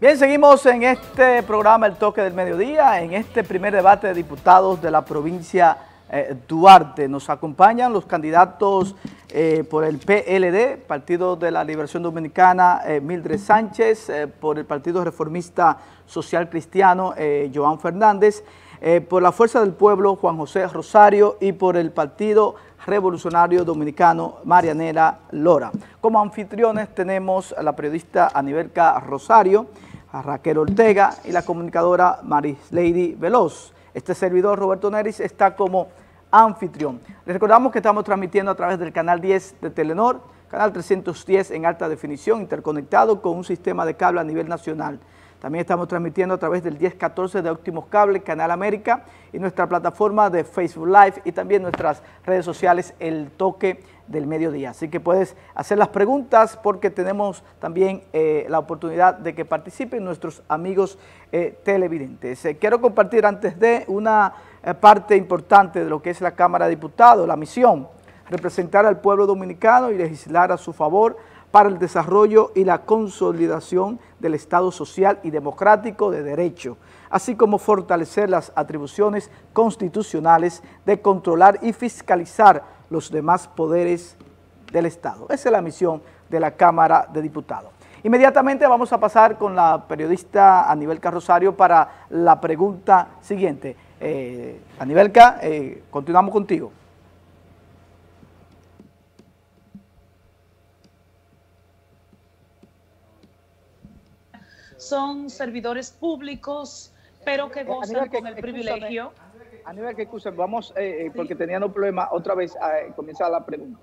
Bien, seguimos en este programa El Toque del Mediodía, en este primer debate de diputados de la provincia eh, Duarte. Nos acompañan los candidatos eh, por el PLD, Partido de la Liberación Dominicana, eh, Mildred Sánchez, por el Partido Reformista Social Cristiano, Joan Fernández, por la Fuerza del Pueblo, Juan José Rosario, y por el Partido Revolucionario Dominicano, Marianela Lora. Como anfitriones tenemos a la periodista Anibelca Rosario, a Raquel Ortega y la comunicadora Maris Lady Veloz. Este servidor, Roberto Neris, está como anfitrión. Les recordamos que estamos transmitiendo a través del canal 10 de Telenor, canal 310 en alta definición, interconectado con un sistema de cable a nivel nacional. También estamos transmitiendo a través del 1014 de Óptimos Cable, Canal América, y nuestra plataforma de Facebook Live y también nuestras redes sociales, El Toque del Mediodía. Así que puedes hacer las preguntas porque tenemos también eh, la oportunidad de que participen nuestros amigos eh, televidentes. Eh, quiero compartir antes de una parte importante de lo que es la Cámara de Diputados, la misión, representar al pueblo dominicano y legislar a su favor para el desarrollo y la consolidación del Estado social y democrático de derecho, así como fortalecer las atribuciones constitucionales de controlar y fiscalizar los demás poderes del Estado. Esa es la misión de la Cámara de Diputados. Inmediatamente vamos a pasar con la periodista Anibelca Rosario para la pregunta siguiente. Eh, Anibelca, eh, continuamos contigo. son servidores públicos, pero que eh, gozan con el privilegio. Nivel que excusen, vamos, eh, eh, porque tenían un problema, otra vez a comenzar la pregunta.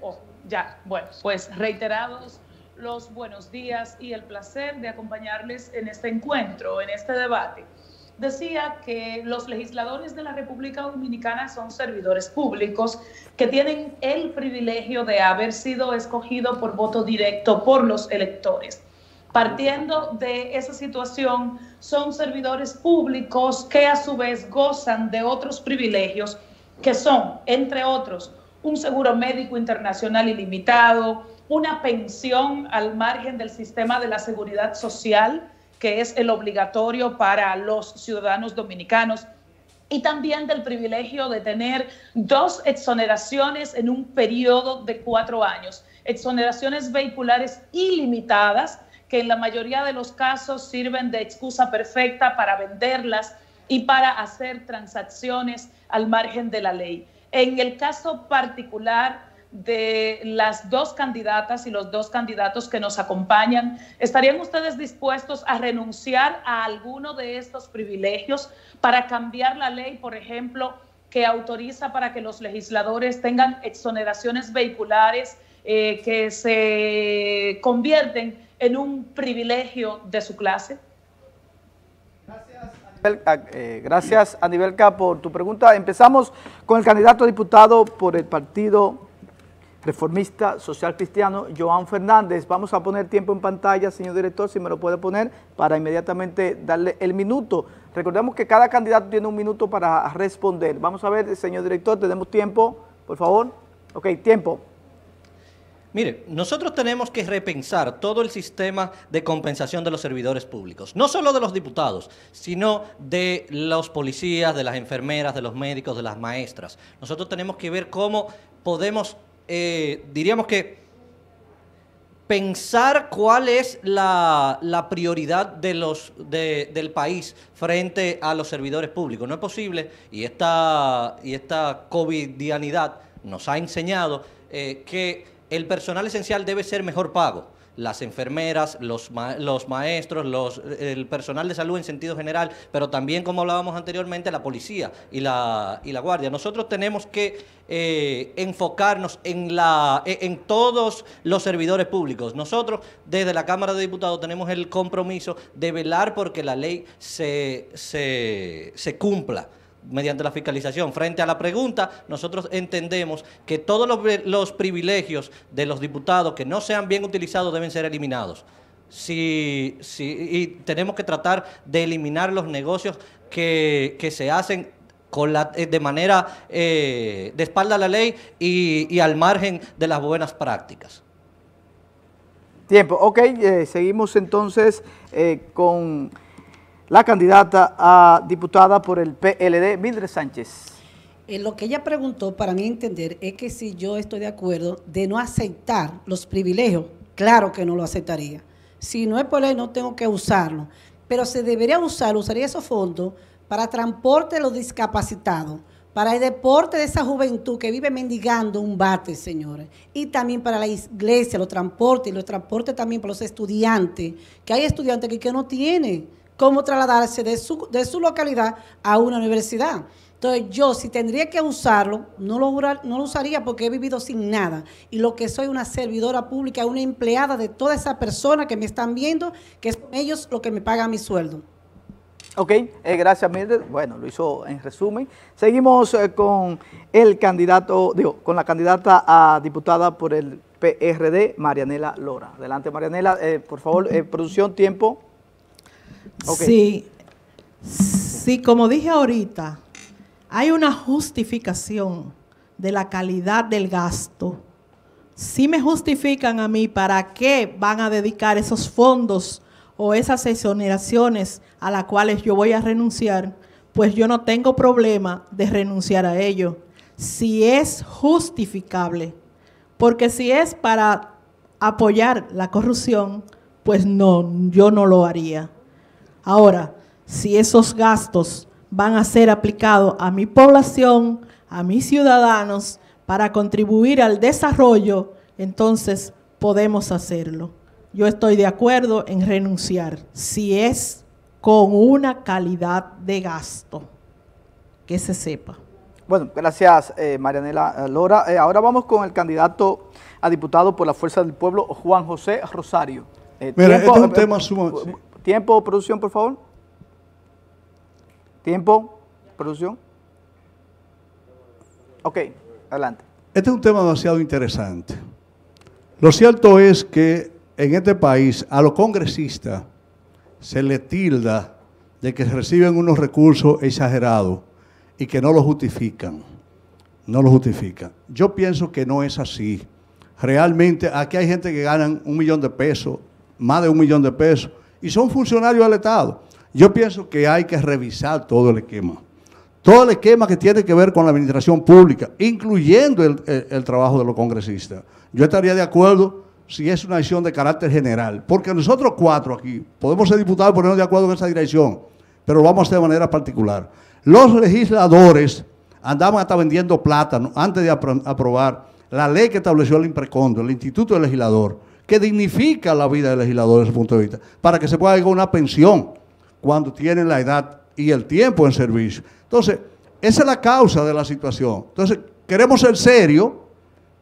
Oh, ya, bueno, pues reiterados los buenos días y el placer de acompañarles en este encuentro, en este debate. Decía que los legisladores de la República Dominicana son servidores públicos que tienen el privilegio de haber sido escogidos por voto directo por los electores. Partiendo de esa situación, son servidores públicos que a su vez gozan de otros privilegios que son, entre otros, un seguro médico internacional ilimitado, una pensión al margen del sistema de la seguridad social, que es el obligatorio para los ciudadanos dominicanos, y también del privilegio de tener dos exoneraciones en un periodo de cuatro años, exoneraciones vehiculares ilimitadas que en la mayoría de los casos sirven de excusa perfecta para venderlas y para hacer transacciones al margen de la ley. En el caso particular de las dos candidatas y los dos candidatos que nos acompañan, ¿estarían ustedes dispuestos a renunciar a alguno de estos privilegios para cambiar la ley, por ejemplo, que autoriza para que los legisladores tengan exoneraciones vehiculares eh, que se convierten en un privilegio de su clase? Gracias, Anibelca, eh, por tu pregunta. Empezamos con el candidato a diputado por el Partido Reformista Social Cristiano, Joan Fernández. Vamos a poner tiempo en pantalla, señor director, si me lo puede poner, para inmediatamente darle el minuto. Recordemos que cada candidato tiene un minuto para responder. Vamos a ver, señor director, ¿tenemos tiempo? Por favor. Ok, tiempo. Mire, nosotros tenemos que repensar todo el sistema de compensación de los servidores públicos, no solo de los diputados, sino de los policías, de las enfermeras, de los médicos, de las maestras. Nosotros tenemos que ver cómo podemos, eh, diríamos que, pensar cuál es la, prioridad del país frente a los servidores públicos. No es posible, y esta, y esta covidianidad nos ha enseñado eh, que el personal esencial debe ser mejor pago. Las enfermeras, los, los maestros, los, el personal de salud en sentido general, pero también, como hablábamos anteriormente, la policía y la, y la guardia. Nosotros tenemos que eh, enfocarnos en, la, e, en todos los servidores públicos. Nosotros, desde la Cámara de Diputados, tenemos el compromiso de velar porque la ley se, se, se cumpla mediante la fiscalización. Frente a la pregunta, nosotros entendemos que todos los, privilegios de los diputados que no sean bien utilizados deben ser eliminados. Si, y tenemos que tratar de eliminar los negocios que, se hacen con la, eh, de manera eh, de espalda a la ley y, al margen de las buenas prácticas. Tiempo, ok, eh, seguimos entonces con la candidata a diputada por el PLD, Mildred Sánchez. Eh, lo que ella preguntó, para mí entender, es que si yo estoy de acuerdo de no aceptar los privilegios, claro que no lo aceptaría. Si no es por ley, no tengo que usarlo. Pero se debería usar, usaría esos fondos para transporte de los discapacitados para el deporte de esa juventud que vive mendigando un bate, señores. Y también para la iglesia, los transportes, y los transportes también para los estudiantes, que hay estudiantes que, que no tienen cómo trasladarse de su, de su localidad a una universidad. Entonces yo, si tendría que usarlo, no lo, no lo usaría porque he vivido sin nada. Y lo que soy una servidora pública, una empleada de toda esa persona que me están viendo, que son ellos los que me pagan mi sueldo. Ok, eh, gracias Mildred. Bueno, lo hizo en resumen. Seguimos eh, con el candidato, digo, con la candidata a diputada por el PRD, Marianela Lora. Adelante Marianela, eh, por favor, producción, tiempo. Sí, sí, como dije ahorita, hay una justificación de la calidad del gasto. Si me justifican a mí para qué van a dedicar esos fondos o esas exoneraciones a las cuales yo voy a renunciar, pues yo no tengo problema de renunciar a ello, si es justificable. Porque si es para apoyar la corrupción, pues no, yo no lo haría. Ahora, si esos gastos van a ser aplicados a mi población, a mis ciudadanos, para contribuir al desarrollo, entonces podemos hacerlo yo estoy de acuerdo en renunciar si es con una calidad de gasto, que se sepa. Bueno, gracias eh, Marianela Lora. Eh, ahora vamos con el candidato a diputado por la Fuerza del Pueblo, Juan José Rosario. Eh, Mira, este es un tema sumamente... Tiempo, producción, por favor. Tiempo, producción. Ok, adelante. Este es un tema demasiado interesante. Lo cierto es que en este país a los congresistas se le tilda de que reciben unos recursos exagerados y que no lo justifican. No lo justifican. Yo pienso que no es así. Realmente aquí hay gente que ganan un millón de pesos, más de un millón de pesos, y son funcionarios del Estado. Yo pienso que hay que revisar todo el esquema. Todo el esquema que tiene que ver con la administración pública, incluyendo el, trabajo de los congresistas. Yo estaría de acuerdo si es una decisión de carácter general. Porque nosotros cuatro aquí podemos ser diputados y ponernos de acuerdo en esa dirección, pero lo vamos a hacer de manera particular. Los legisladores andaban hasta vendiendo plátano antes de aprobar la ley que estableció el Imprecondo, el Instituto del Legislador, que dignifica la vida del legislador desde ese punto de vista, para que se pueda llegar a una pensión cuando tienen la edad y el tiempo en servicio. Entonces, esa es la causa de la situación. Entonces, queremos ser serios,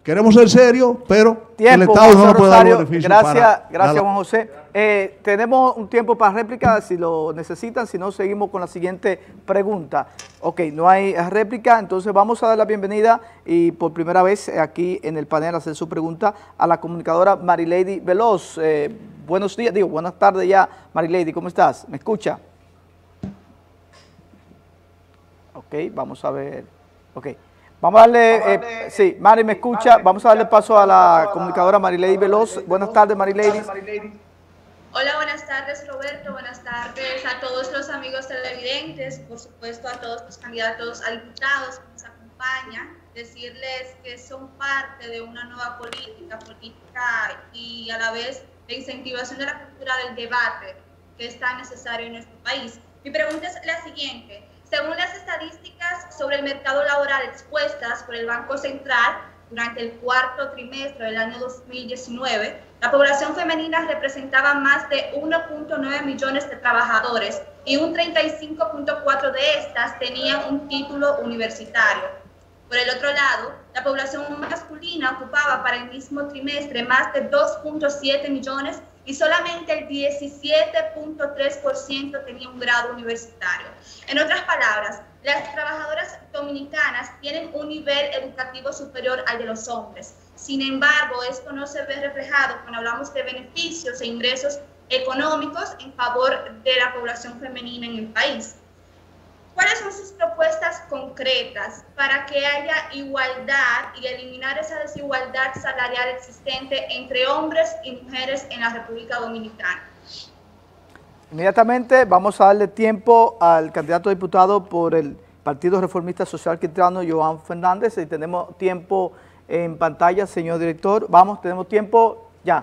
Queremos ser serios, pero el Estado no puede dar beneficios Gracias, gracias Juan José. Eh, tenemos un tiempo para réplica, si lo necesitan, si no, seguimos con la siguiente pregunta. Ok, no hay réplica, entonces vamos a dar la bienvenida y por primera vez aquí en el panel hacer su pregunta a la comunicadora Marilady Veloz. Eh, buenos días, digo, buenas tardes ya, Marilady, ¿cómo estás? ¿Me escucha? Ok, vamos a ver. Ok. Vamos a darle, eh, sí, Mari me escucha, vamos a darle paso a la comunicadora Marilady Veloz. Buenas tardes, Marilady. Hola, buenas tardes Roberto, buenas tardes a todos los amigos televidentes, por supuesto a todos los candidatos a diputados que nos acompañan, decirles que son parte de una nueva política, política y a la vez de incentivación de la cultura del debate que es tan necesario en nuestro país. Mi pregunta es la siguiente, según las estadísticas sobre el mercado laboral expuestas por el Banco Central durante el cuarto trimestre del año 2019, la población femenina representaba más de 1.9 millones de trabajadores y un 35.4 de estas tenían un título universitario. Por el otro lado, la población masculina ocupaba para el mismo trimestre más de 2.7 millones y solamente el 17.3% tenía un grado universitario. En otras palabras, las trabajadoras dominicanas tienen un nivel educativo superior al de los hombres. Sin embargo, esto no se ve reflejado cuando hablamos de beneficios e ingresos económicos en favor de la población femenina en el país. ¿Cuáles son sus propuestas concretas para que haya igualdad y eliminar esa desigualdad salarial existente entre hombres y mujeres en la República Dominicana? Inmediatamente vamos a darle tiempo al candidato a diputado por el Partido Reformista Social Cristiano, Joan Fernández. Y tenemos tiempo en pantalla, señor director. Vamos, tenemos tiempo ya.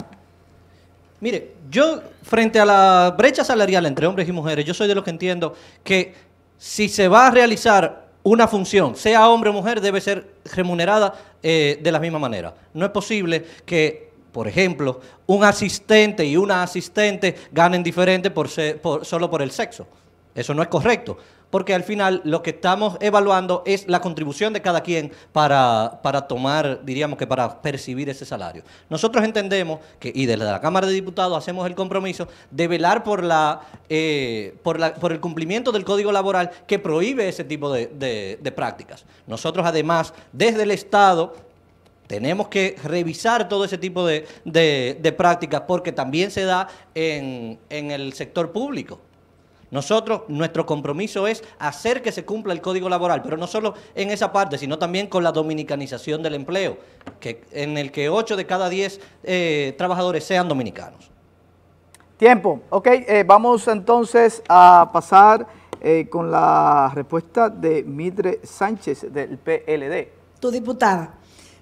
Mire, yo frente a la brecha salarial entre hombres y mujeres, yo soy de los que entiendo que si se va a realizar una función, sea hombre o mujer, debe ser remunerada eh, de la misma manera. No es posible que por ejemplo, un asistente y una asistente ganen diferente por solo por el sexo. Eso no es correcto, porque al final lo que estamos evaluando es la contribución de cada quien para, tomar, diríamos que para percibir ese salario. Nosotros entendemos que, y desde la Cámara de Diputados hacemos el compromiso de velar por, la, eh, por, la, por el cumplimiento del Código Laboral que prohíbe ese tipo de, de prácticas. Nosotros además, desde el Estado, tenemos que revisar todo ese tipo de, prácticas porque también se da en, el sector público. Nosotros, nuestro compromiso es hacer que se cumpla el código laboral, pero no solo en esa parte, sino también con la dominicanización del empleo, que, en el que 8 de cada 10 eh, trabajadores sean dominicanos. Tiempo. Ok, eh, vamos entonces a pasar eh, con la respuesta de Midre Sánchez del PLD. Tu diputada.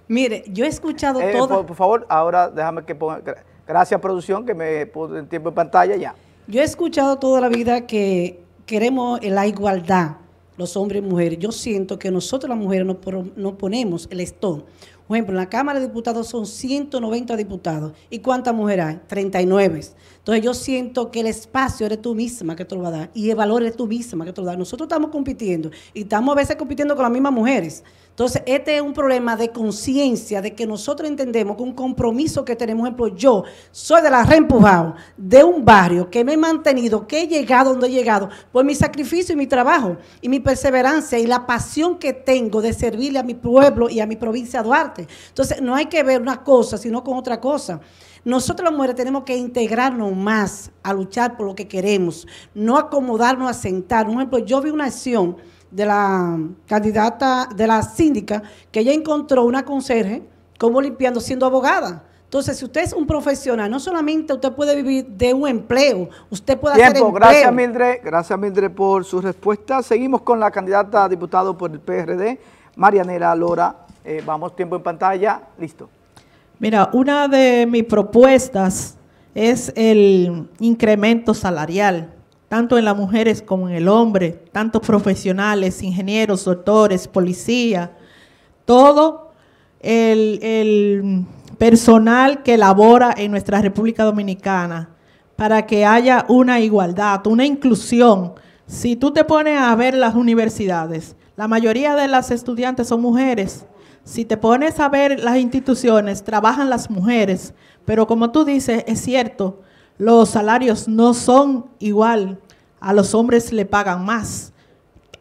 Mire, yo he escuchado eh, todo. Por, favor, ahora déjame que ponga. Gracias, producción, que me pone el tiempo en pantalla ya. Yo he escuchado toda la vida que queremos la igualdad, los hombres y mujeres. Yo siento que nosotros las mujeres no ponemos el estón. Por ejemplo, en la Cámara de Diputados son 190 diputados. ¿Y cuántas mujeres hay? 39. Entonces yo siento que el espacio eres tú misma que te lo va a dar y el valor eres tú misma que te lo va a dar. Nosotros estamos compitiendo y estamos a veces compitiendo con las mismas mujeres. Entonces, este es un problema de conciencia, de que nosotros entendemos que un compromiso que tenemos, por ejemplo, yo soy de la reempujado, de un barrio que me he mantenido, que he llegado donde he llegado, por mi sacrificio y mi trabajo, y mi perseverancia y la pasión que tengo de servirle a mi pueblo y a mi provincia Duarte. Entonces, no hay que ver una cosa, sino con otra cosa. Nosotros las mujeres tenemos que integrarnos más a luchar por lo que queremos, no acomodarnos a sentar. Por ejemplo, yo vi una acción de la candidata, de la síndica, que ella encontró una conserje como limpiando siendo abogada. Entonces, si usted es un profesional, no solamente usted puede vivir de un empleo, usted puede hacer empleo. Gracias, Mildred. Gracias, Mildred, por su respuesta. Seguimos con la candidata a diputado por el PRD, Marianela Lora. Eh, vamos, tiempo en pantalla. Listo. Mira, una de mis propuestas es el incremento salarial tanto en las mujeres como en el hombre, tantos profesionales, ingenieros, doctores, policía, todo el, personal que labora en nuestra República Dominicana para que haya una igualdad, una inclusión. Si tú te pones a ver las universidades, la mayoría de las estudiantes son mujeres. Si te pones a ver las instituciones, trabajan las mujeres. Pero como tú dices, es cierto, los salarios no son igual. A los hombres le pagan más.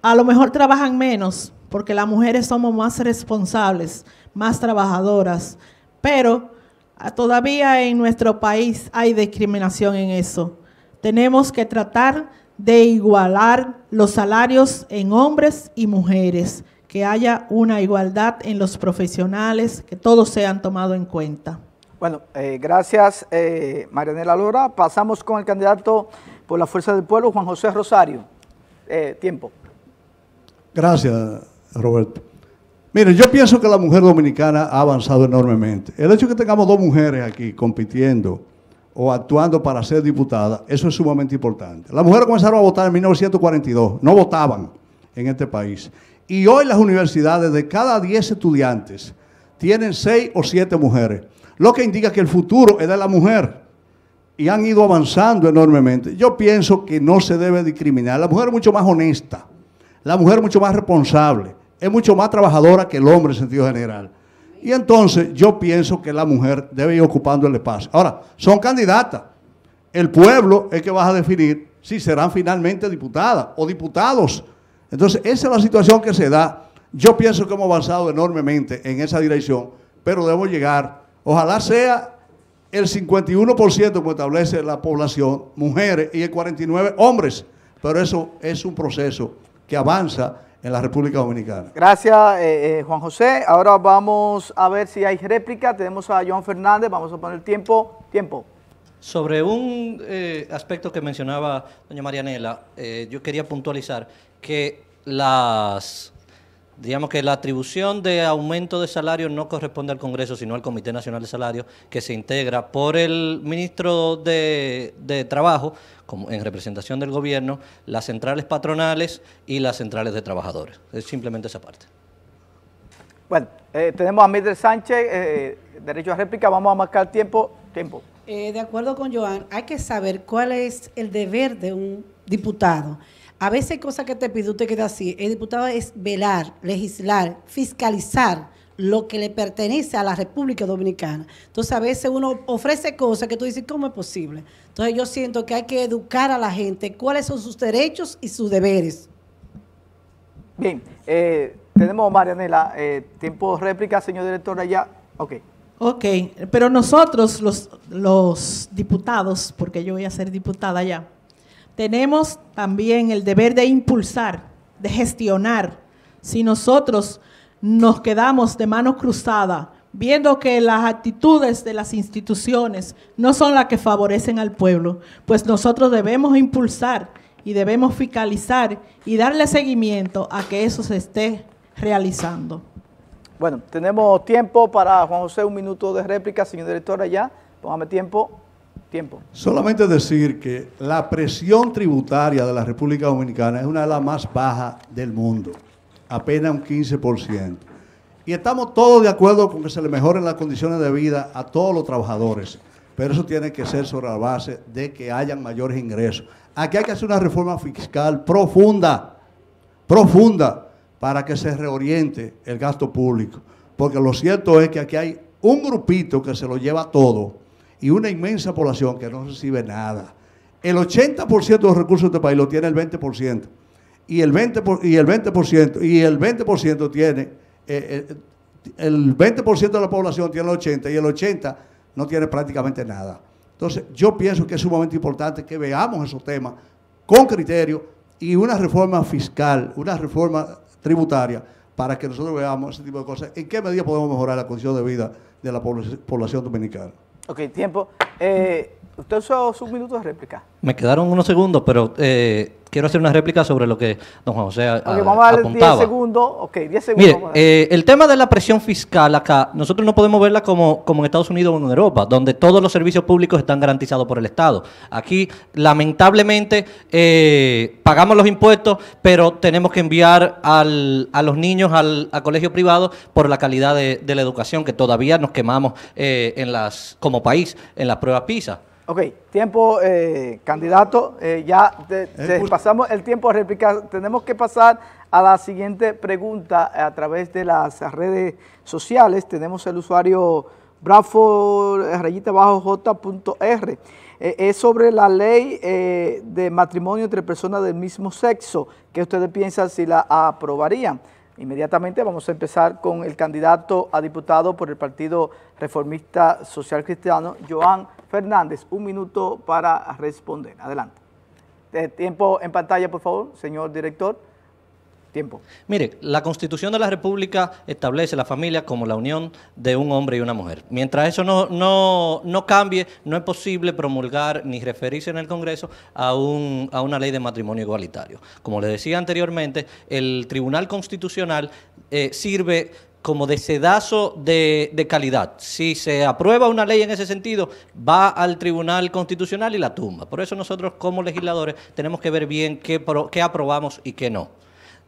A lo mejor trabajan menos porque las mujeres somos más responsables, más trabajadoras. Pero ah, todavía en nuestro país hay discriminación en eso. Tenemos que tratar de igualar los salarios en hombres y mujeres, que haya una igualdad en los profesionales, que todos sean tomados en cuenta. Bueno, eh, gracias eh, Marianela Lora. Pasamos con el candidato por la Fuerza del Pueblo, Juan José Rosario. Eh, tiempo. Gracias, Roberto. Mire, yo pienso que la mujer dominicana ha avanzado enormemente. El hecho de que tengamos dos mujeres aquí compitiendo o actuando para ser diputada, eso es sumamente importante. Las mujeres comenzaron a votar en 1942, no votaban en este país. Y hoy las universidades, de cada 10 estudiantes, tienen 6 o 7 mujeres lo que indica que el futuro es de la mujer. Y han ido avanzando enormemente. Yo pienso que no se debe discriminar. La mujer es mucho más honesta, la mujer es mucho más responsable, es mucho más trabajadora que el hombre en sentido general. Y entonces yo pienso que la mujer debe ir ocupando el espacio. Ahora, son candidatas. El pueblo es que va a definir si serán finalmente diputadas o diputados. Entonces, esa es la situación que se da. Yo pienso que hemos avanzado enormemente en esa dirección, pero debemos llegar Ojalá sea el 51% que establece la población, mujeres, y el 49% hombres. Pero eso es un proceso que avanza en la República Dominicana. Gracias, eh, eh, Juan José. Ahora vamos a ver si hay réplica. Tenemos a Joan Fernández. Vamos a poner tiempo. Tiempo. Sobre un eh, aspecto que mencionaba doña Marianela, yo quería puntualizar que las digamos que la atribución de aumento de salario no corresponde al Congreso, sino al Comité Nacional de Salario, que se integra por el ministro de, Trabajo, como en representación del gobierno, las centrales patronales y las centrales de trabajadores. Es simplemente esa parte. Bueno, eh, tenemos a Mildred Sánchez, eh, derecho a réplica, vamos a marcar tiempo. tiempo. Eh, de acuerdo con Joan, hay que saber cuál es el deber de un diputado. A veces hay cosas que te pide, usted queda así. El diputado es velar, legislar, fiscalizar lo que le pertenece a la República Dominicana. Entonces a veces uno ofrece cosas que tú dices, ¿cómo es posible? Entonces yo siento que hay que educar a la gente cuáles son sus derechos y sus deberes. Bien, eh, tenemos Marianela, eh, tiempo de réplica, señor director allá. Ok. Ok, pero nosotros los, los diputados, porque yo voy a ser diputada ya, tenemos también el deber de impulsar, de gestionar. Si nosotros nos quedamos de manos cruzadas, viendo que las actitudes de las instituciones no son las que favorecen al pueblo, pues nosotros debemos impulsar y debemos fiscalizar y darle seguimiento a que eso se esté realizando. Bueno, tenemos tiempo para Juan José, un minuto de réplica, señor director, allá. Póngame tiempo. Tiempo. Solamente decir que la presión tributaria de la República Dominicana es una de las más bajas del mundo, apenas un 15%. Y estamos todos de acuerdo con que se le mejoren las condiciones de vida a todos los trabajadores, pero eso tiene que ser sobre la base de que hayan mayores ingresos. Aquí hay que hacer una reforma fiscal profunda, profunda, para que se reoriente el gasto público. Porque lo cierto es que aquí hay un grupito que se lo lleva todo y una inmensa población que no recibe nada. El 80% de los recursos de este país lo tiene el 20%. Y el 20%, y el 20%, y el 20% tiene, eh, eh, el 20% de la población tiene el 80% y el 80% no tiene prácticamente nada. Entonces, yo pienso que es sumamente importante que veamos esos temas con criterio y una reforma fiscal, una reforma tributaria, para que nosotros veamos ese tipo de cosas. ¿En qué medida podemos mejorar la condición de vida de la población dominicana? Ok, tiempo. Eh, usted usó su minuto de réplica. Me quedaron unos segundos, pero eh, quiero hacer una réplica sobre lo que don Juan José okay, vamos a darle 10 segundos. Ok, 10 segundos. Mire, eh, el tema de la presión fiscal acá, nosotros no podemos verla como, como en Estados Unidos o en Europa, donde todos los servicios públicos están garantizados por el Estado. Aquí, lamentablemente, eh, pagamos los impuestos, pero tenemos que enviar al, a los niños al, a colegio privado por la calidad de, de, la educación, que todavía nos quemamos eh, en las, como país en las pruebas PISA. Ok, tiempo, eh, candidato, eh, ya pasamos el tiempo a réplica. Tenemos que pasar a la siguiente pregunta a través de las redes sociales. Tenemos el usuario Bradford, rayita bajo j.r. Eh, es sobre la ley de matrimonio entre personas del mismo sexo. ¿Qué ustedes piensan si la aprobarían? Inmediatamente vamos a empezar con el candidato a diputado por el Partido Reformista Social Cristiano, Joan Fernández. Un minuto para responder. Adelante. Tiempo en pantalla, por favor, señor director. Tiempo. Mire, la Constitución de la República establece la familia como la unión de un hombre y una mujer. Mientras eso no, no, no cambie, no es posible promulgar ni referirse en el Congreso a, un, a una ley de matrimonio igualitario. Como le decía anteriormente, el Tribunal Constitucional eh, sirve como de sedazo de, calidad. Si se aprueba una ley en ese sentido, va al Tribunal Constitucional y la tumba. Por eso nosotros como legisladores tenemos que ver bien qué, qué aprobamos y qué no.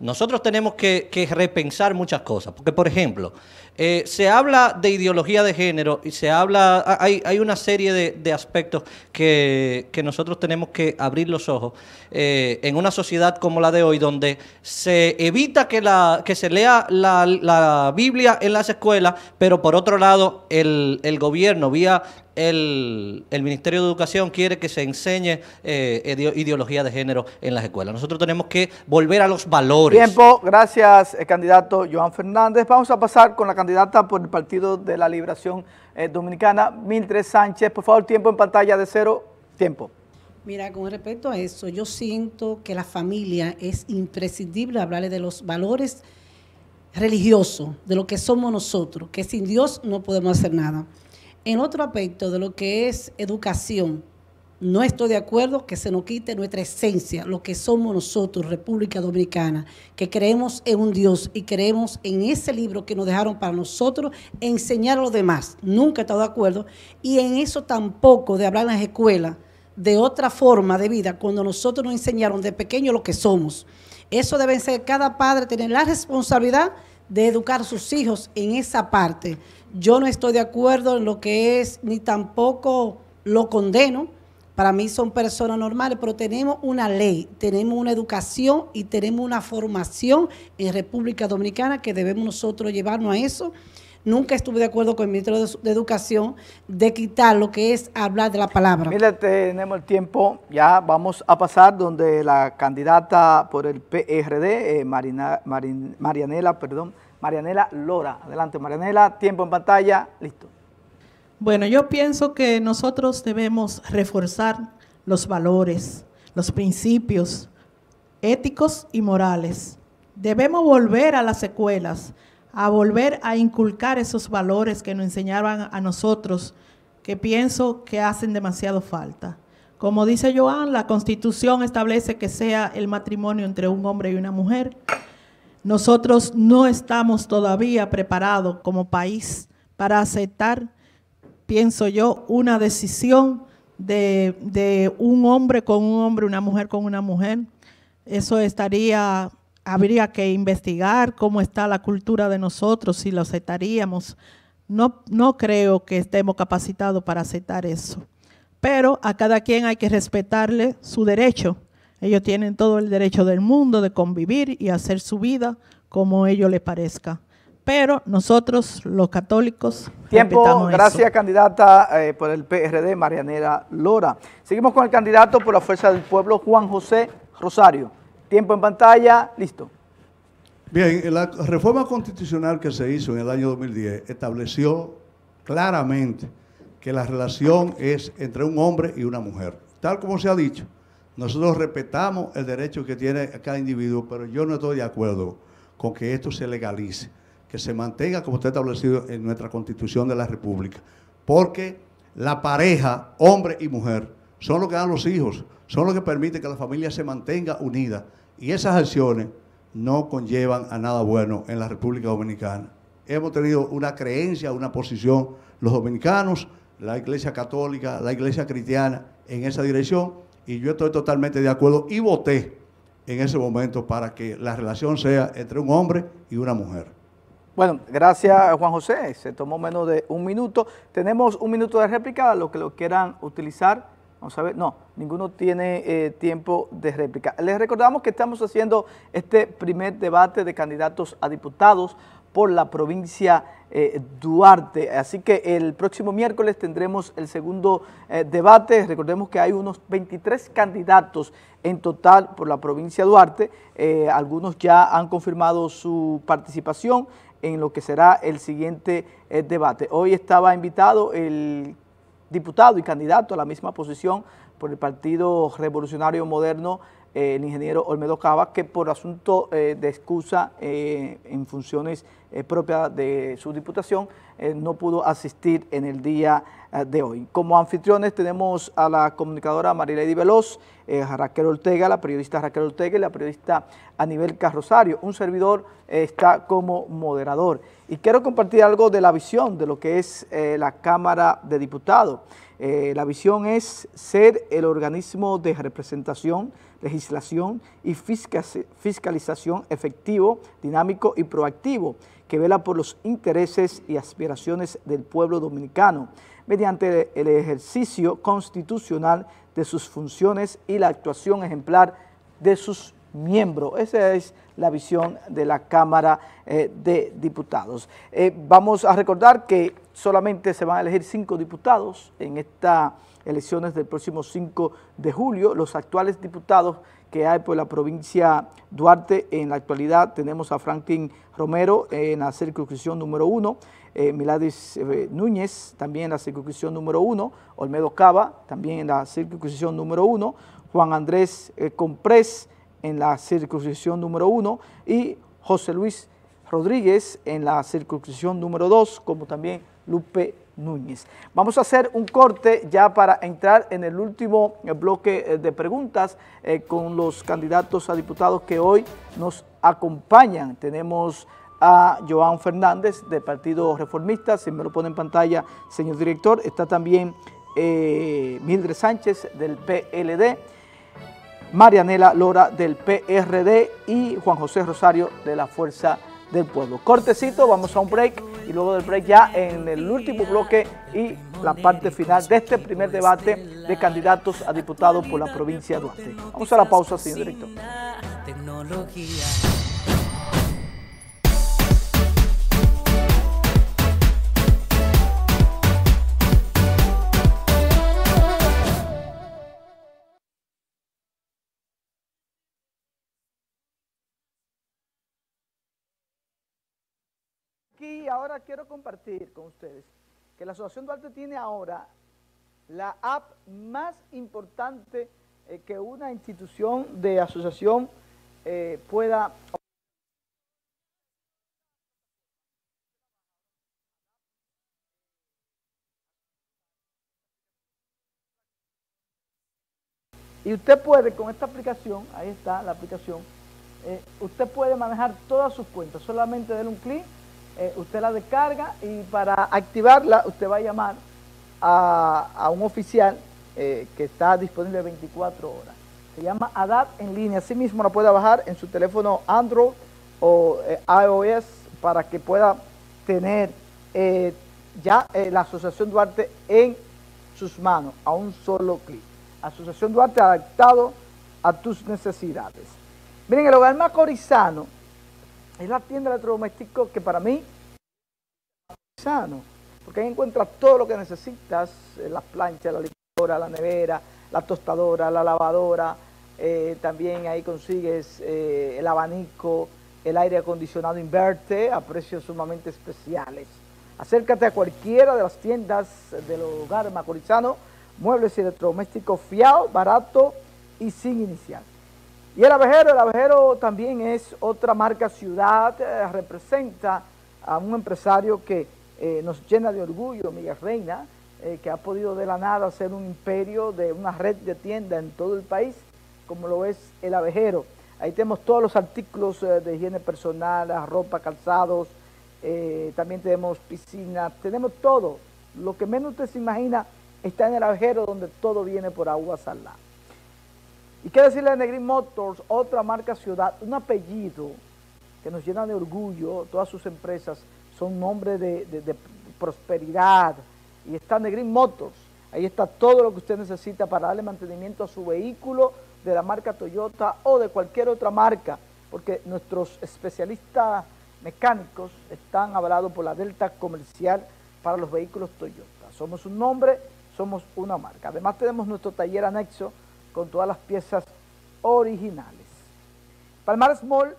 Nosotros tenemos que, repensar muchas cosas, porque por ejemplo, eh, se habla de ideología de género y se habla, hay, una serie de, aspectos que, nosotros tenemos que abrir los ojos eh, en una sociedad como la de hoy, donde se evita que, la, que se lea la, Biblia en las escuelas, pero por otro lado el gobierno vía el, Ministerio de Educación quiere que se enseñe eh, ideología de género en las escuelas. Nosotros tenemos que volver a los valores. Tiempo, gracias, eh, candidato Joan Fernández. Vamos a pasar con la candidata por el Partido de la Liberación eh, Dominicana, Mildred Sánchez. Por favor, tiempo en pantalla de cero. Tiempo. Mira, con respecto a eso, yo siento que la familia es imprescindible hablarle de los valores religiosos, de lo que somos nosotros, que sin Dios no podemos hacer nada. En otro aspecto de lo que es educación, no estoy de acuerdo que se nos quite nuestra esencia, lo que somos nosotros, República Dominicana, que creemos en un Dios y creemos en ese libro que nos dejaron para nosotros enseñar a los demás. Nunca he estado de acuerdo. Y en eso tampoco de hablar en las escuelas de otra forma de vida, cuando nosotros nos enseñaron de pequeño lo que somos. Eso debe ser cada padre tener la responsabilidad de educar a sus hijos en esa parte. Yo no estoy de acuerdo en lo que es, ni tampoco lo condeno para mí son personas normales, pero tenemos una ley, tenemos una educación y tenemos una formación en República Dominicana que debemos nosotros llevarnos a eso. Nunca estuve de acuerdo con el ministro de, Educación de quitar lo que es hablar de la palabra. Mira, tenemos el tiempo, ya vamos a pasar donde la candidata por el PRD, eh, Marianela, perdón, Marianela Lora. Adelante, Marianela, tiempo en pantalla, listo. Bueno, yo pienso que nosotros debemos reforzar los valores, los principios éticos y morales. Debemos volver a las secuelas, a volver a inculcar esos valores que nos enseñaban a nosotros, que pienso que hacen demasiado falta. Como dice Joan, la Constitución establece que sea el matrimonio entre un hombre y una mujer. Nosotros no estamos todavía preparados como país para aceptar pienso yo, una decisión de, un hombre con un hombre, una mujer con una mujer. Eso estaría, habría que investigar cómo está la cultura de nosotros, si lo aceptaríamos. No, no creo que estemos capacitados para aceptar eso. Pero a cada quien hay que respetarle su derecho. Ellos tienen todo el derecho del mundo de convivir y hacer su vida como ellos les parezca pero nosotros los católicos Tiempo, gracias candidata eh, por el PRD, Marianela Lora. Seguimos con el candidato por la Fuerza del Pueblo, Juan José Rosario. Tiempo en pantalla, listo. Bien, la reforma constitucional que se hizo en el año 2010 estableció claramente que la relación es entre un hombre y una mujer. Tal como se ha dicho, nosotros respetamos el derecho que tiene cada individuo, pero yo no estoy de acuerdo con que esto se legalice que se mantenga como está establecido en nuestra Constitución de la República. Porque la pareja, hombre y mujer, son los que dan los hijos, son los que permiten que la familia se mantenga unida. Y esas acciones no conllevan a nada bueno en la República Dominicana. Hemos tenido una creencia, una posición, los dominicanos, la Iglesia Católica, la Iglesia Cristiana, en esa dirección, y yo estoy totalmente de acuerdo y voté en ese momento para que la relación sea entre un hombre y una mujer. Bueno, gracias Juan José, se tomó menos de un minuto. Tenemos un minuto de réplica, los que lo quieran utilizar. Vamos a ver, no, ninguno tiene eh, tiempo de réplica. Les recordamos que estamos haciendo este primer debate de candidatos a diputados por la provincia eh, Duarte. Así que el próximo miércoles tendremos el segundo eh, debate. Recordemos que hay unos 23 candidatos en total por la provincia Duarte. algunos ya han confirmado su participación en lo que será el siguiente eh, debate. Hoy estaba invitado el diputado y candidato a la misma posición por el Partido Revolucionario Moderno, eh, el ingeniero Olmedo Cava, que por asunto eh, de excusa en funciones propias de su diputación no pudo asistir en el día de hoy. Como anfitriones tenemos a la comunicadora Marilady Veloz, a Raquel Ortega, la periodista Raquel Ortega y la periodista Anibel Carrosario. Un servidor está como moderador. Y quiero compartir algo de la visión de lo que es eh, la Cámara de Diputados. Eh, la visión es ser el organismo de representación, legislación y fiscalización efectivo, dinámico y proactivo que vela por los intereses y aspiraciones del pueblo dominicano mediante el ejercicio constitucional de sus funciones y la actuación ejemplar de sus miembros. Esa es la visión de la Cámara eh, de Diputados. Eh, vamos a recordar que solamente se van a elegir cinco diputados en estas elecciones del próximo 5 de julio. Los actuales diputados que hay por la provincia Duarte, en la actualidad tenemos a Franklin Romero en la circunscripción número 1, eh, Miladis eh, Núñez también en la circunscripción número 1, Olmedo Cava también en la circunscripción número 1, Juan Andrés eh, Comprés en la circunscripción número 1 y José Luis Rodríguez en la circunscripción número 2, como también Lupe Núñez. Vamos a hacer un corte ya para entrar en el último bloque eh, de preguntas eh, con los candidatos a diputados que hoy nos acompañan. Tenemos a Joan Fernández del Partido Reformista, si me lo pone en pantalla, señor director. Está también eh, Mildred Sánchez del PLD, Marianela Lora del PRD y Juan José Rosario de la Fuerza del Pueblo. Cortecito, vamos a un break y luego del break ya en el último bloque y la parte final de este primer debate de candidatos a diputados por la provincia de Duarte. Vamos a la pausa, señor director. Y ahora quiero compartir con ustedes que la Asociación Duarte tiene ahora la app más importante eh, que una institución de asociación eh, pueda Y usted puede con esta aplicación, ahí está la aplicación, eh, usted puede manejar todas sus cuentas, solamente denle un clic eh, usted la descarga y para activarla usted va a llamar a, un oficial eh, que está disponible 24 horas. Se llama ADAP en línea, así mismo la puede bajar en su teléfono Android o eh, iOS para que pueda tener ya la Asociación Duarte en sus manos a un solo clic. Asociación Duarte adaptado a tus necesidades. Miren, el hogar macorizano es la tienda de electrodomésticos que para mí es sano, porque ahí encuentras todo lo que necesitas, eh, las planchas, la licuadora, la nevera, la tostadora, la lavadora, eh, también ahí consigues eh, el abanico, el aire acondicionado inverte a precios sumamente especiales. Acércate a cualquiera de las tiendas del hogar macorizano, muebles y electrodomésticos fiados, barato y sin inicial. Y el abejero, el abejero también es otra marca ciudad, eh, representa a un empresario que eh, nos llena de orgullo, Miguel Reina, eh, que ha podido de la nada hacer un imperio de una red de tiendas en todo el país, como lo es el abejero. Ahí tenemos todos los artículos de higiene personal, ropa, calzados, también tenemos piscinas, tenemos todo. Lo que menos usted se imagina está en el abejero donde todo viene por agua salada. Y qué decirle de Negrin Motors, otra marca ciudad, un apellido que nos llena de orgullo, todas sus empresas son nombres de, prosperidad. Y está Negrin Motors, ahí está todo lo que usted necesita para darle mantenimiento a su vehículo de la marca Toyota o de cualquier otra marca, porque nuestros especialistas mecánicos están avalados por la Delta Comercial para los vehículos Toyota. Somos un nombre, somos una marca. Además tenemos nuestro taller anexo con todas las piezas originales. Palmar Small.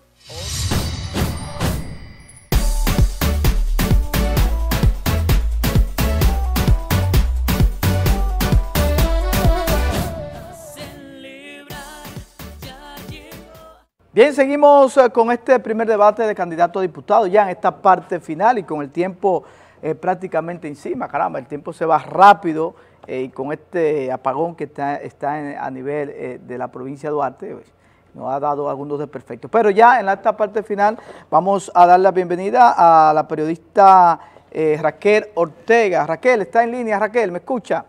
Bien, seguimos eh, con este primer debate de candidato a diputado, ya en esta parte final y con el tiempo eh, prácticamente encima. Caramba, el tiempo se va rápido eh, y con este apagón que está, está a nivel eh, de la provincia de Duarte, pues, nos ha dado algunos desperfectos. Pero ya en esta parte final vamos a dar la bienvenida a la periodista eh, Raquel Ortega. Raquel, está en línea, Raquel, ¿me escucha?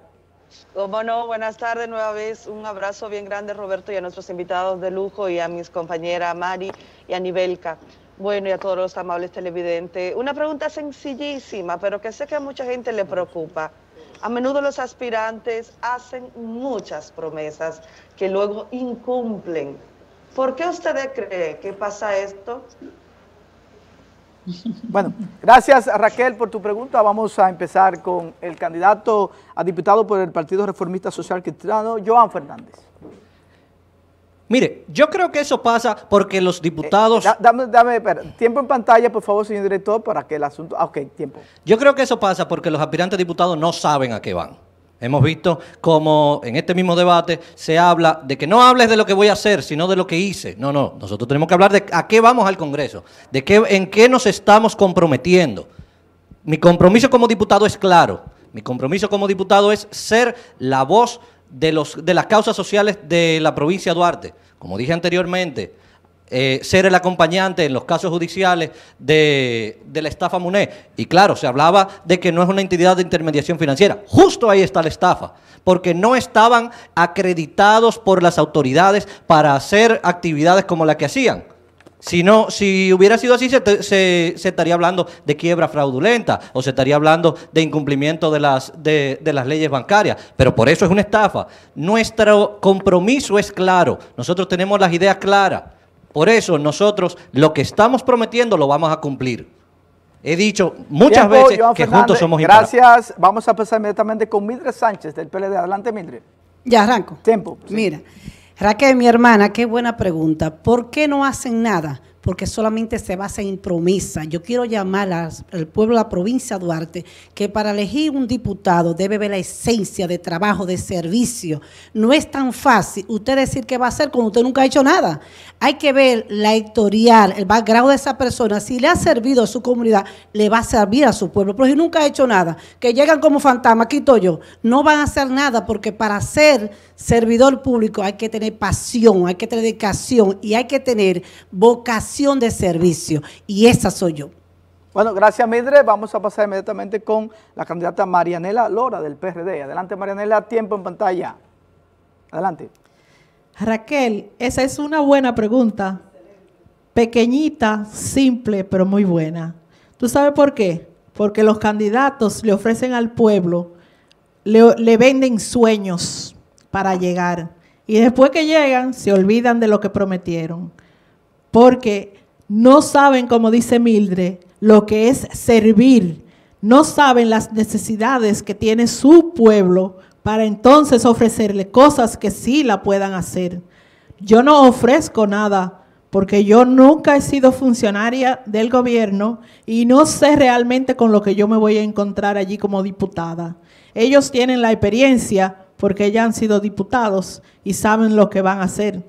Cómo no, buenas tardes nueva vez. Un abrazo bien grande, Roberto, y a nuestros invitados de lujo y a mis compañeras Mari y a Nibelka. Bueno, y a todos los amables televidentes. Una pregunta sencillísima, pero que sé que a mucha gente le preocupa. A menudo los aspirantes hacen muchas promesas que luego incumplen. ¿Por qué usted cree que pasa esto? Bueno, gracias Raquel por tu pregunta. Vamos a empezar con el candidato a diputado por el Partido Reformista Social Cristiano, Joan Fernández. Mire, yo creo que eso pasa porque los diputados... Eh, dame, dame tiempo en pantalla, por favor, señor director, para que el asunto... Ah, ok, tiempo. Yo creo que eso pasa porque los aspirantes diputados no saben a qué van. Hemos visto como en este mismo debate se habla de que no hables de lo que voy a hacer, sino de lo que hice. No, no, nosotros tenemos que hablar de a qué vamos al Congreso, de qué, en qué nos estamos comprometiendo. Mi compromiso como diputado es claro. Mi compromiso como diputado es ser la voz de, los, de las causas sociales de la provincia de Duarte. Como dije anteriormente, eh, ser el acompañante en los casos judiciales de, la estafa MUNE. Y claro, se hablaba de que no es una entidad de intermediación financiera. Justo ahí está la estafa, porque no estaban acreditados por las autoridades para hacer actividades como la que hacían. Si, no, si hubiera sido así, se, se, estaría hablando de quiebra fraudulenta o se estaría hablando de incumplimiento de las, de, de las leyes bancarias. Pero por eso es una estafa. Nuestro compromiso es claro. Nosotros tenemos las ideas claras. Por eso nosotros lo que estamos prometiendo lo vamos a cumplir. He dicho muchas veces que juntos somos Gracias. Vamos a empezar inmediatamente con Mildred Sánchez del PLD. Adelante, Mildred. Ya arranco. Tiempo. Mira, Raquel, mi hermana, qué buena pregunta. ¿Por qué no hacen nada? Porque solamente se basa en promesa. Yo quiero llamar al pueblo de la provincia de Duarte que para elegir un diputado debe ver la esencia de trabajo, de servicio. No es tan fácil usted decir qué va a hacer cuando usted nunca ha hecho nada. Hay que ver la historial, el background de esa persona. Si le ha servido a su comunidad, le va a servir a su pueblo. Pero si nunca ha hecho nada, que llegan como fantasma, quito yo, no van a hacer nada porque para ser servidor público hay que tener pasión, hay que tener dedicación y hay que tener vocación de servicio. Y esa soy yo. Bueno, gracias Midre. Vamos a pasar inmediatamente con la candidata Marianela Lora del PRD. Adelante Marianela, tiempo en pantalla. Adelante. Raquel, esa es una buena pregunta. Pequeñita, simple, pero muy buena. ¿Tú sabes por qué? Porque los candidatos le ofrecen al pueblo, le, le venden sueños para llegar. Y después que llegan, se olvidan de lo que prometieron porque no saben, como dice Mildred, lo que es servir, no saben las necesidades que tiene su pueblo para entonces ofrecerle cosas que sí la puedan hacer. Yo no ofrezco nada porque yo nunca he sido funcionaria del gobierno y no sé realmente con lo que yo me voy a encontrar allí como diputada. Ellos tienen la experiencia porque ya han sido diputados y saben lo que van a hacer.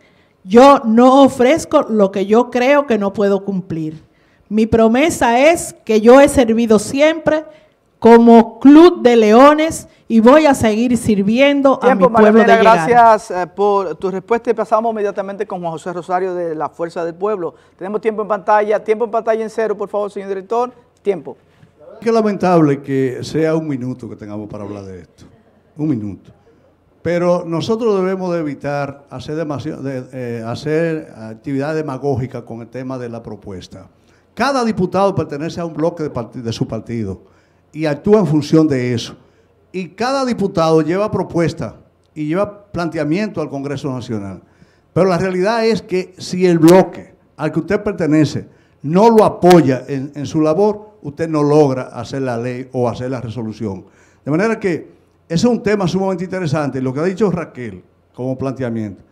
Yo no ofrezco lo que yo creo que no puedo cumplir. Mi promesa es que yo he servido siempre como Club de Leones y voy a seguir sirviendo a mi pueblo de Gracias eh, por tu respuesta y pasamos inmediatamente con Juan José Rosario de la Fuerza del Pueblo. Tenemos tiempo en pantalla, tiempo en pantalla en cero, por favor, señor director. Tiempo. Qué lamentable que sea un minuto que tengamos para hablar de esto. Un minuto. Pero nosotros debemos de evitar eh, hacer actividad demagógica con el tema de la propuesta. Cada diputado pertenece a un bloque de, su partido y actúa en función de eso. Y cada diputado lleva propuesta y lleva planteamiento al Congreso Nacional. Pero la realidad es que si el bloque al que usted pertenece no lo apoya en su labor, usted no logra hacer la ley o hacer la resolución. De manera que ese es un tema sumamente interesante. Lo que ha dicho Raquel como planteamiento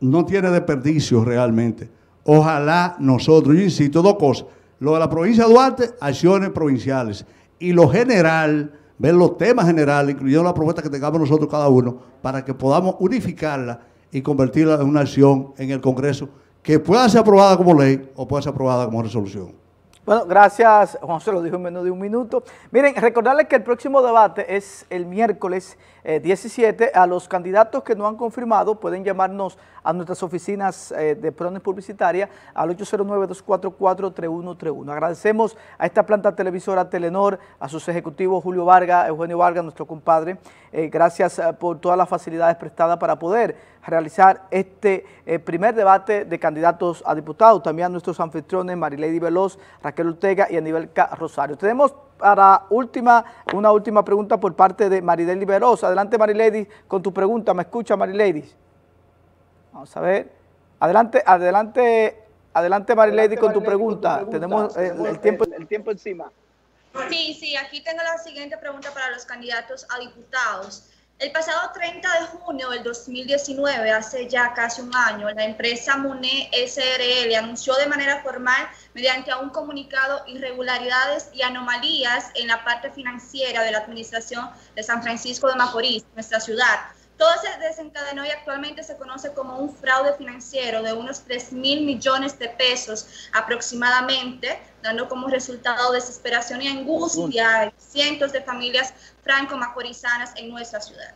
no tiene desperdicio realmente. Ojalá nosotros, yo insisto, dos cosas. Lo de la provincia de Duarte, acciones provinciales. Y lo general, ver los temas generales, incluyendo la propuesta que tengamos nosotros cada uno, para que podamos unificarla y convertirla en una acción en el Congreso que pueda ser aprobada como ley o pueda ser aprobada como resolución. Bueno, gracias, Juan se lo dijo en menos de un minuto. Miren, recordarles que el próximo debate es el miércoles 17. Eh, a los candidatos que no han confirmado pueden llamarnos a nuestras oficinas eh, de prones publicitaria al 809-244-3131. Agradecemos a esta planta televisora Telenor, a sus ejecutivos Julio Vargas, Eugenio Vargas, nuestro compadre. Eh, gracias por todas las facilidades prestadas para poder realizar este primer debate de candidatos a diputados. También a nuestros anfitriones Marilady Veloz, Raquel Ortega y Aníbal K. Rosario. Tenemos para última, una última pregunta por parte de Marilady Veloz. Adelante Marilady con tu pregunta. ¿Me escucha Marilady? Vamos a ver. Adelante, adelante Adelante, Marilady, con tu pregunta. Tenemos, el, tiempo, el tiempo encima. Sí, sí, aquí tengo la siguiente pregunta para los candidatos a diputados. El pasado 30 de junio del 2019, hace ya casi un año, la empresa MUNE SRL anunció de manera formal, mediante un comunicado, irregularidades y anomalías en la parte financiera de la administración de San Francisco de Macorís, nuestra ciudad todo se desencadenó y actualmente se conoce como un fraude financiero de unos 3 mil millones de pesos aproximadamente, dando como resultado desesperación y angustia a cientos de familias franco-macorizanas en nuestra ciudad.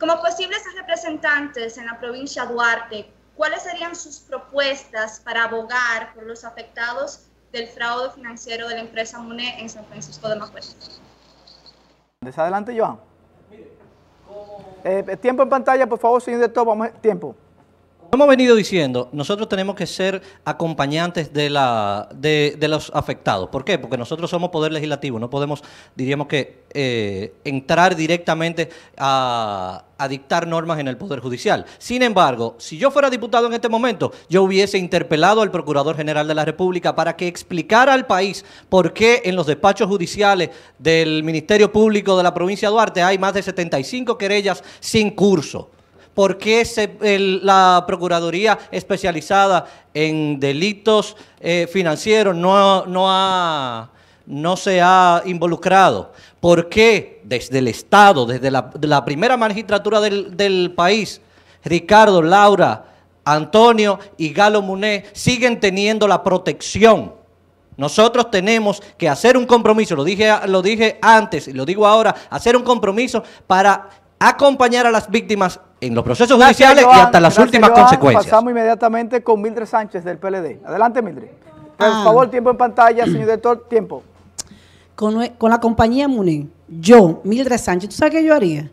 Como posibles representantes en la provincia de Duarte, ¿cuáles serían sus propuestas para abogar por los afectados del fraude financiero de la empresa MUNE en San Francisco de Macorís? Adelante, Joan. Eh, tiempo en pantalla, por favor, señor director, vamos tiempo. Hemos venido diciendo, nosotros tenemos que ser acompañantes de, la, de, los afectados. ¿Por qué? Porque nosotros somos poder legislativo, no podemos, diríamos que, eh, entrar directamente a, a, dictar normas en el Poder Judicial. Sin embargo, si yo fuera diputado en este momento, yo hubiese interpelado al Procurador General de la República para que explicara al país por qué en los despachos judiciales del Ministerio Público de la provincia de Duarte hay más de 75 querellas sin curso. ¿Por qué la Procuraduría especializada en delitos eh, financieros no, no, se ha involucrado? ¿Por qué desde el Estado, desde la, primera magistratura del, país, Ricardo, Laura, Antonio y Galo Muné siguen teniendo la protección? Nosotros tenemos que hacer un compromiso, lo dije, lo dije antes y lo digo ahora, hacer un compromiso para acompañar a las víctimas en los procesos judiciales y hasta las últimas consecuencias. Pasamos inmediatamente con Mildred Sánchez del PLD. Adelante, Mildred. Por ah. favor, tiempo en pantalla, señor director, tiempo. Con, la compañía MUNI, yo, Mildred Sánchez, ¿tú sabes qué yo haría?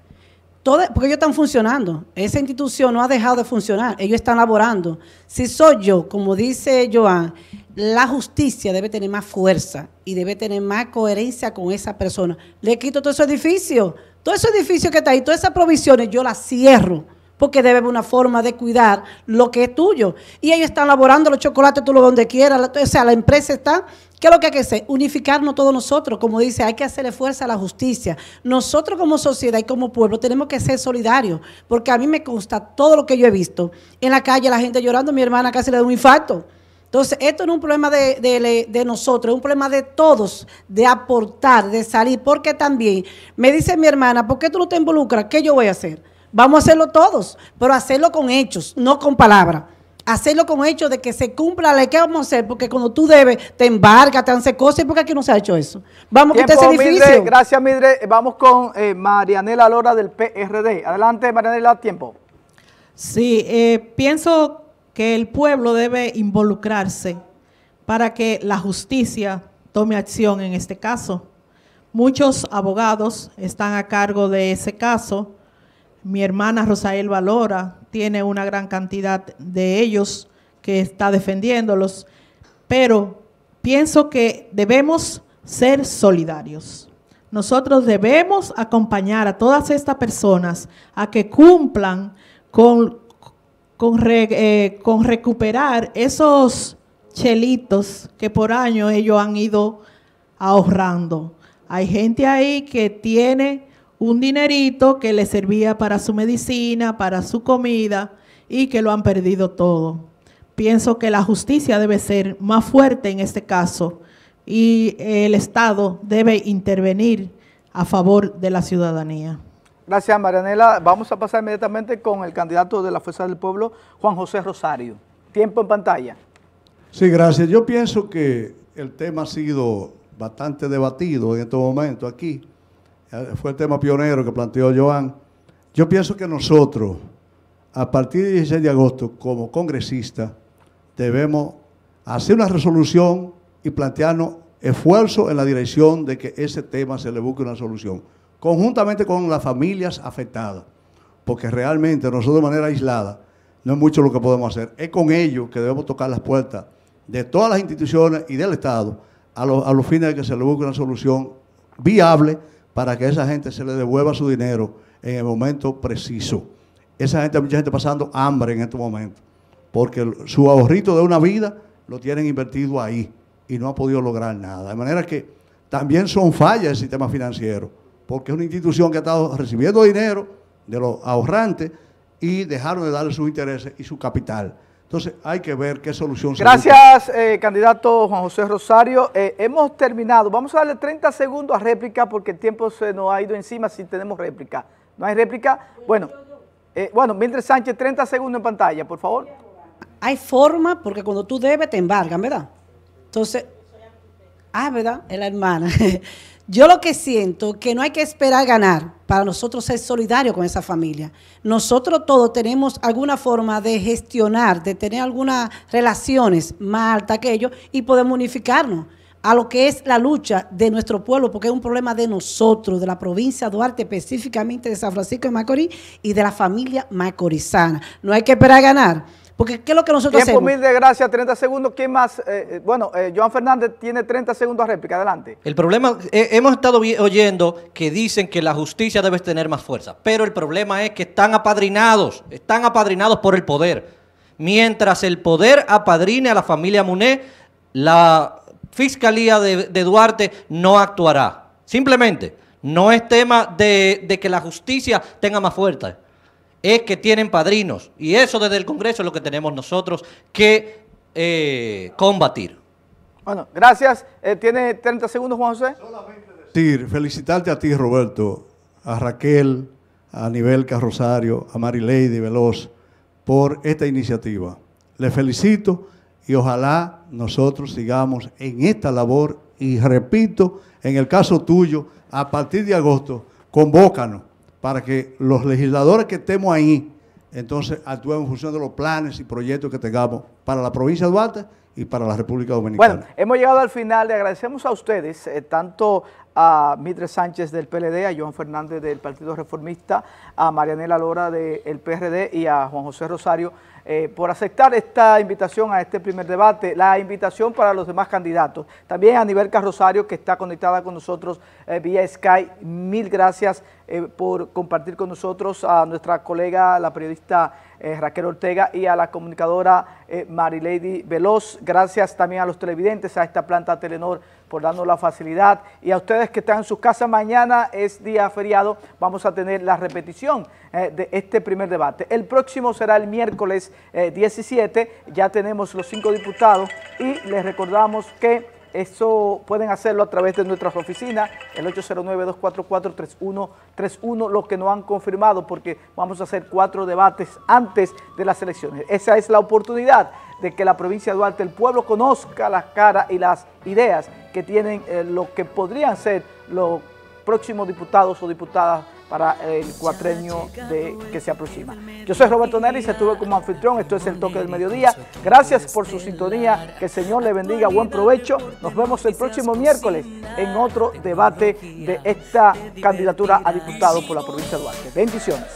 Todo, porque ellos están funcionando. Esa institución no ha dejado de funcionar. Ellos están laborando. Si soy yo, como dice Joan, la justicia debe tener más fuerza y debe tener más coherencia con esa persona. Le quito todo ese edificio todo ese edificio que está ahí, todas esas provisiones, yo las cierro. Porque debe haber una forma de cuidar lo que es tuyo. Y ellos están elaborando los chocolates, tú lo donde quieras. O sea, la empresa está. ¿Qué es lo que hay que hacer? Unificarnos todos nosotros. Como dice, hay que hacerle fuerza a la justicia. Nosotros como sociedad y como pueblo tenemos que ser solidarios. Porque a mí me consta todo lo que yo he visto. En la calle la gente llorando, mi hermana casi le da un infarto. Entonces, esto no es un problema de, nosotros, es un problema de todos, de aportar, de salir, porque también me dice mi hermana, ¿por qué tú no te involucras? ¿Qué yo voy a hacer? Vamos a hacerlo todos, pero hacerlo con hechos, no con palabras. Hacerlo con hechos de que se cumpla la ley. ¿Qué vamos a hacer? Porque cuando tú debes, te embargas, te hace cosas, ¿y por qué aquí no se ha hecho eso? Vamos a quitar ese edificio. gracias, Midre. Vamos con eh, Marianela Lora del PRD. Adelante, Marianela, tiempo. Sí, eh, pienso que el pueblo debe involucrarse para que la justicia tome acción en este caso. Muchos abogados están a cargo de ese caso. Mi hermana Rosael Valora tiene una gran cantidad de ellos que está defendiéndolos, pero pienso que debemos ser solidarios. Nosotros debemos acompañar a todas estas personas a que cumplan con con, eh, con recuperar esos chelitos que por años ellos han ido ahorrando. Hay gente ahí que tiene un dinerito que le servía para su medicina, para su comida y que lo han perdido todo. Pienso que la justicia debe ser más fuerte en este caso y el Estado debe intervenir a favor de la ciudadanía. Gracias, Marianela. Vamos a pasar inmediatamente con el candidato de la Fuerza del Pueblo, Juan José Rosario. Tiempo en pantalla. Sí, gracias. Yo pienso que el tema ha sido bastante debatido en este momento aquí. Fue el tema pionero que planteó Joan. Yo pienso que nosotros, a partir del 16 de agosto, como congresistas, debemos hacer una resolución y plantearnos esfuerzo en la dirección de que ese tema se le busque una solución conjuntamente con las familias afectadas, porque realmente nosotros de manera aislada no es mucho lo que podemos hacer. Es con ellos que debemos tocar las puertas de todas las instituciones y del Estado a, los fines de que se le busque una solución viable para que a esa gente se le devuelva su dinero en el momento preciso. Esa gente, mucha gente pasando hambre en este momento, porque su ahorrito de una vida lo tienen invertido ahí y no ha podido lograr nada. De manera que también son fallas el sistema financiero, porque es una institución que ha estado recibiendo dinero de los ahorrantes y dejaron de darle sus intereses y su capital. Entonces hay que ver qué solución se Gracias, eh, candidato Juan José Rosario. Eh, hemos terminado. Vamos a darle 30 segundos a réplica porque el tiempo se nos ha ido encima si tenemos réplica. ¿No hay réplica? Bueno, eh, bueno, Mildred Sánchez, 30 segundos en pantalla, por favor. Hay forma porque cuando tú debes te embargan, ¿verdad? Entonces, ah, ¿verdad? Es la hermana. Yo lo que siento que no hay que esperar ganar para nosotros ser solidarios con esa familia. Nosotros todos tenemos alguna forma de gestionar, de tener algunas relaciones más altas que ellos y podemos unificarnos a lo que es la lucha de nuestro pueblo, porque es un problema de nosotros, de la provincia de Duarte, específicamente de San Francisco de Macorís y de la familia macorizana. No hay que esperar ganar. Porque ¿qué es lo que nosotros Tiempo hacemos? mil de gracias, 30 segundos. ¿Quién más? Eh, eh, bueno, eh, Joan Fernández tiene 30 segundos a réplica. Adelante. El problema, hemos estado oyendo que dicen que la justicia debe tener más fuerza, pero el problema es que están apadrinados, están apadrinados por el poder. Mientras el poder apadrine a la familia Muné, la Fiscalía de, Duarte no actuará. Simplemente, no es tema de, de que la justicia tenga más fuerza es que tienen padrinos. Y eso desde el Congreso es lo que tenemos nosotros que eh, combatir. Bueno, gracias. Eh, ¿Tiene 30 segundos, Juan José? Solamente decir, felicitarte a ti, Roberto, a Raquel, a Nivelca Rosario, a Lady Veloz, por esta iniciativa. Le felicito y ojalá nosotros sigamos en esta labor y repito, en el caso tuyo, a partir de agosto, convócanos para que los legisladores que estemos ahí, entonces actúen en función de los planes y proyectos que tengamos para la provincia de Duarte y para la República Dominicana. Bueno, hemos llegado al final, le agradecemos a ustedes, eh, tanto a Mitre Sánchez del PLD, a Joan Fernández del Partido Reformista, a Marianela Lora del PRD y a Juan José Rosario eh, por aceptar esta invitación a este primer debate, la invitación para los demás candidatos. También a Nivel Rosario, que está conectada con nosotros eh, vía Sky, mil gracias eh, por compartir con nosotros a nuestra colega, la periodista Raquel Ortega y a la comunicadora Marilady Veloz. Gracias también a los televidentes, a esta planta Telenor por darnos la facilidad. Y a ustedes que están en sus casas, mañana es día feriado, vamos a tener la repetición eh, de este primer debate. El próximo será el miércoles 17, eh, ya tenemos los cinco diputados y les recordamos que eso pueden hacerlo a través de nuestras oficinas, el 809-244-3131, lo que no han confirmado porque vamos a hacer cuatro debates antes de las elecciones. Esa es la oportunidad de que la provincia de Duarte, el pueblo conozca las caras y las ideas que tienen eh, lo que podrían ser los próximos diputados o diputadas para el cuatrenio de, que se aproxima. Yo soy Roberto Neris, estuve como anfitrión, esto es El Toque del Mediodía. Gracias por su sintonía, que el Señor le bendiga, buen provecho. Nos vemos el próximo miércoles en otro debate de esta candidatura a diputado por la provincia de Duarte. Bendiciones.